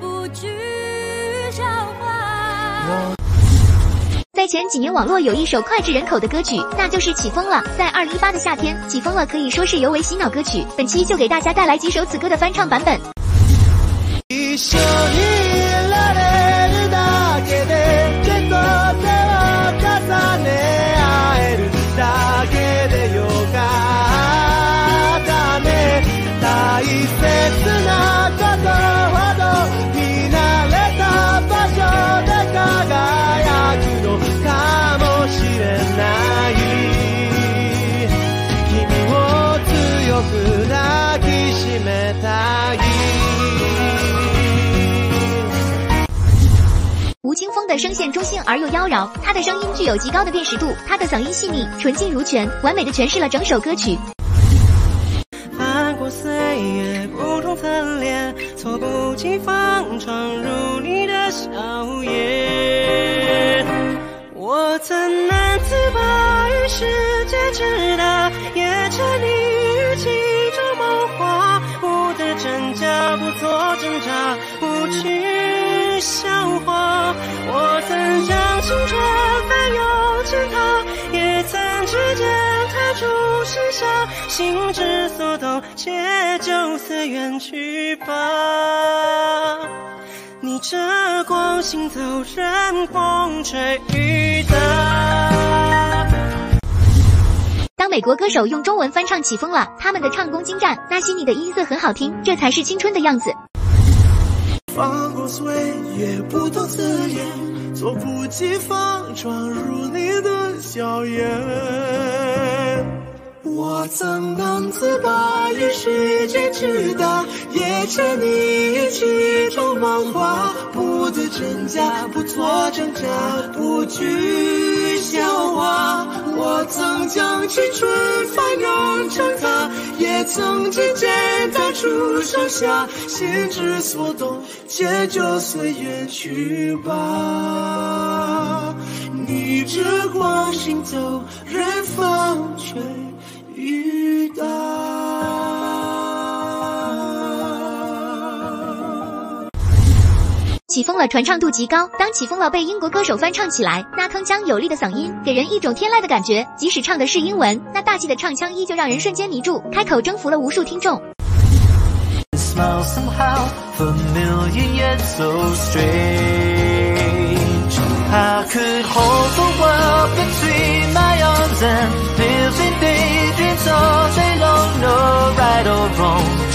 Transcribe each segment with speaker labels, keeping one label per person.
Speaker 1: 不惧召唤。在前几年，网络有一首脍炙人口的歌曲，那就是《起风了》。在二一八的夏天，《起风了》可以说是尤为洗脑歌曲。本期就给大家带来几首此歌的翻唱版本。一的声线中性而又妖娆，他的声音具有极高的辨识度，他的嗓音细腻、纯净如泉，完美的诠释了整首歌曲。
Speaker 2: 翻过岁月不同侧脸，猝不及防闯入你的笑颜。我怎能自拔于世界之大，也沉溺于其中梦话，不得真假，不做挣扎，不盛夏，心之所动，且就此远去吧。逆着光行走，任风吹雨打。
Speaker 1: 当美国歌手用中文翻唱《起风了》，他们的唱功精湛，那细腻的音色很好听，这才是青春的样子。
Speaker 3: 翻过岁月不同侧脸，猝不及防闯入你的笑颜。我怎能自拔于世界之大，也沉溺于其中梦话，不得真假，不做挣扎，不惧笑话。我曾将青春翻涌成她，也曾渐渐淡出盛夏，心之所动，且就随缘去吧。逆着光行走，任风吹雨打。
Speaker 1: 起风了传唱度极高，当起风了被英国歌手翻唱起来，那铿锵有力的嗓音给人一种天籁的感觉。即使唱的是英文，那大气的唱腔依旧让人瞬间迷住，开口征服了无数听众。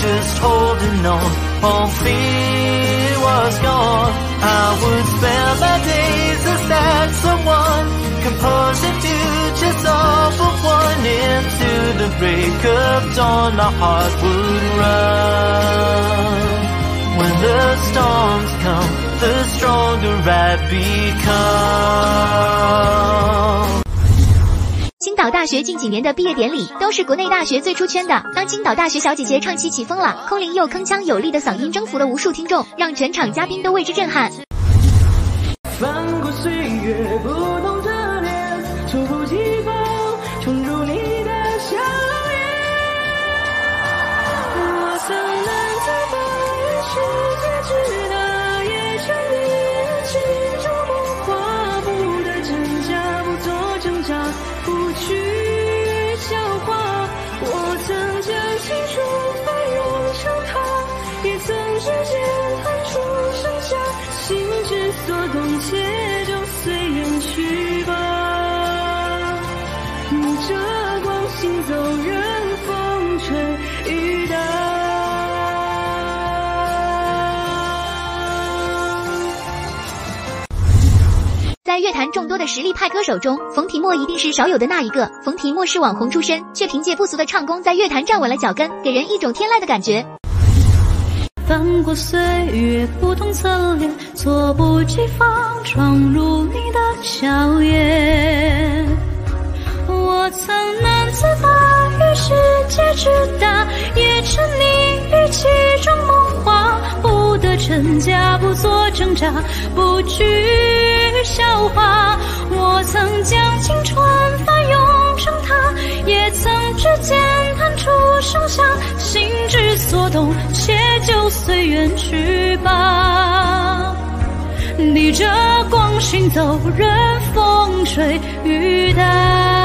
Speaker 4: Just holding on. All fear was gone. I would spend my days that someone composing futures all for one into the break of dawn. My heart would run. When the storms come, the stronger I become.
Speaker 1: 岛大学近几年的毕业典礼都是国内大学最出圈的。当青岛大学小姐姐唱起《起风了》，空灵又铿锵有力的嗓音征服了无数听众，让全场嘉宾都为之震撼。
Speaker 2: 翻过岁月不同侧脸，猝不及防指尖弹出盛夏，心之所动，且就随缘去吧。逆着光行走，任风吹雨打。
Speaker 1: 在乐坛众多的实力派歌手中，冯提莫一定是少有的那一个。冯提莫是网红出身，却凭借不俗的唱功在乐坛站稳了脚跟，给人一种天籁的感觉。
Speaker 5: 翻过岁月不同侧脸，猝不及防闯入你的笑颜。我曾难自拔于世界之大，也沉溺于其中梦话，不得真假，不做挣扎，不惧笑话。我曾将青春翻涌成她，也曾指尖弹出盛夏，心之所动，且随缘去吧。逆着光行走，任风吹雨打。